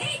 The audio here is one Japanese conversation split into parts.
Hey!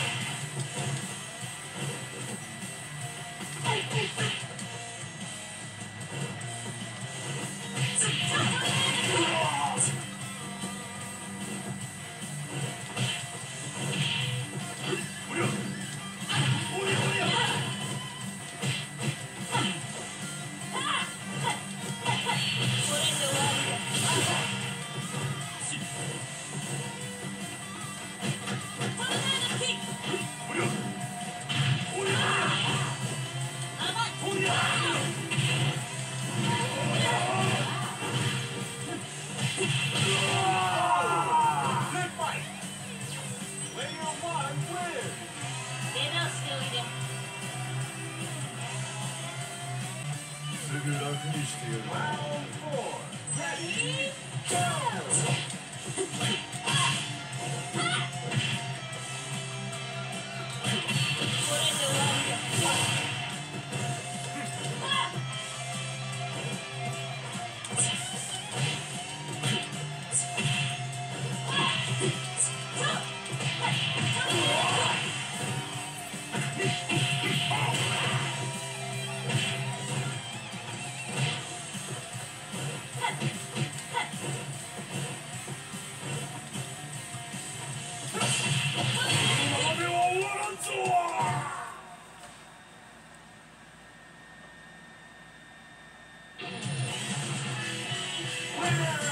gönül istiyorum. winner!